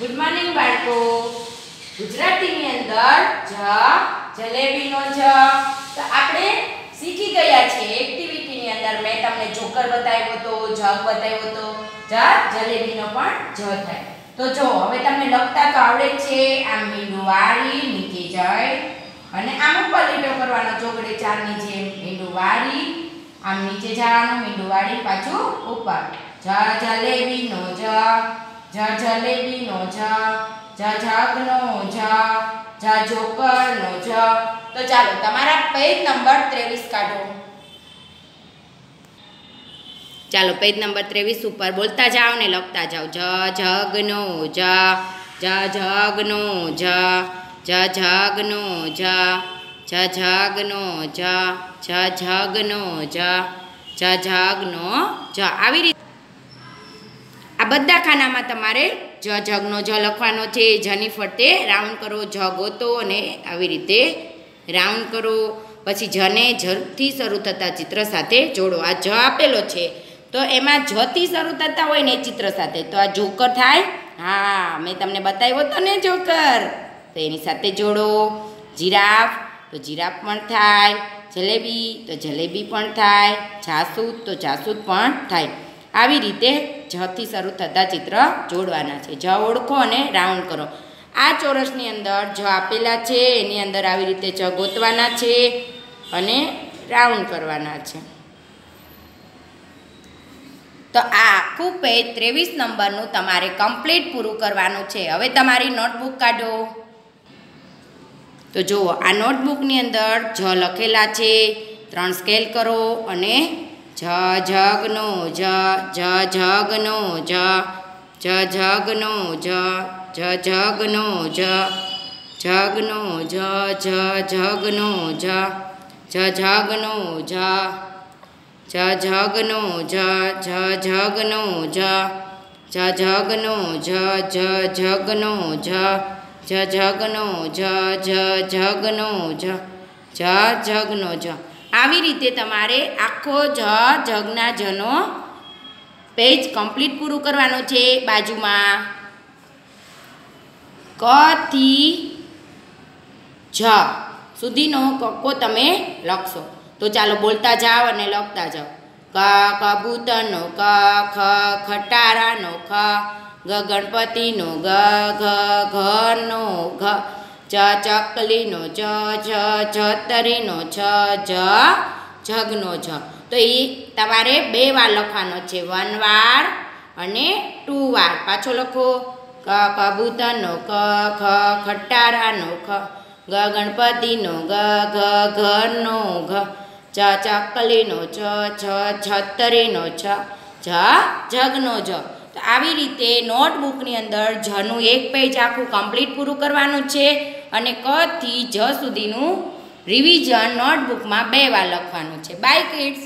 Good morning બાળકો. ગુજરાતીની અંદર જ, જલેબીનો જ. તો આપણે શીખી ગયા છે એક્ટિવિટીની અંદર. મેં તમને જોકર બતાવ્યો હતો, જગ બતાવ્યો હતો. જ, જલેબીનો પણ જ થાય. તો જો, હવે તમને લખતા તો આવડે જ છે. આમ મીંડું વાળી નીચે જાય. અને આમ ઉપર લીટો કરવાનો ચોગડે ચારની જેમ. મીંડું વાળી આમ નીચે જવાનું. મીંડું વાળી પાછું ઉપર. જ, જલેબીનો જ. જ જા જાગ નો જા જા જોકર નો જા. તો ચાલો, તમારા પેજ નંબર 23 કાઢો. ચાલો, પેજ નંબર 23 ઉપર બોલતા જાઓ ને લખતા જાઓ. જ જગનો જ જ જગનો જ જ જગનો જ જ જગનો જ જ જગનો જ જ જગનો જ. આવી રીતે આ બધા ખાનામાં તમારે જ જગનો જ લખવાનો છે. જની ફરતે રાઉન્ડ કરો, જ ગોતો અને આવી રીતે રાઉન્ડ કરો. પછી જને જથી શરૂ થતા ચિત્ર સાથે જોડો. આ જ આપેલો છે. તો એમાં જથી શરૂ થતા હોય ને ચિત્ર સાથે. તો આ જોકર થાય. હા, મેં તમને બતાવ્યો હતો ને જોકર. તો એની સાથે જોડો. જીરાફ. તો જીરાફ પણ થાય. જલેબી. તો જલેબી પણ થાય. જાસૂદ. તો જાસૂદ પણ થાય. આવી રીતે જથી શરૂ થતા ચિત્ર જોડવાના છે. જ ઓળખો અને રાઉન્ડ કરો. આ ચોરસની અંદર જ આપેલા છે. એની અંદર આવી રીતે જ ગોતવાના છે અને રાઉન્ડ કરવાના છે. તો આ આખું પેજ ત્રેવીસ નંબરનું તમારે કમ્પ્લીટ પૂરું કરવાનું છે. હવે તમારી નોટબુક કાઢો. તો જુઓ, આ નોટબુકની અંદર જ લખેલા છે. ત્રણ સ્કેલ કરો અને જ જગનો જ જ જગનો જ જ જગનો જ જ જગનો જ જગનો જ જ જગનો જ જ જગનો જ જ જગનો જ જ જગનો જ જ જગનો જ જ જગનો જ જ જગનો જ જ જગનો જ જ જગનો જ આવી રીતે તમારે આખો જ જગના જનો પેજ કમ્પ્લીટ પૂરું કરવાનું છે. બાજુમાં ક થી જ સુધીનો કક્કો તમે લખશો. તો ચાલો બોલતા જાઓ અને લખતા જાઓ. ક, કબૂતરનો ક, ખ, ખટારાનો ખ ગ ગણપતિનો ગ, ઘ ઘરનો ઘ ચ ચકલીનો જ છ છતરીનો છ જ, જગનો જ તો એ તમારે બે વાર લખવાનો છે. વન વાર અને ટુ વાર. પાછો લખો. ક કબૂતરનો ક, ખ, ખટારાનો ખ, ગ, ગણપતિનો ગ ઘ ઘરનો ઘ, ચ ચકલીનો છ છ છતરીનો છ જ જગનો જ આવી રીતે નોટબુકની અંદર જનું એક પેજ આખું કમ્પ્લીટ પૂરું કરવાનું છે અને ક થી જ સુધીનું રિવિઝન નોટબુકમાં બે વાર લખવાનું છે. By kids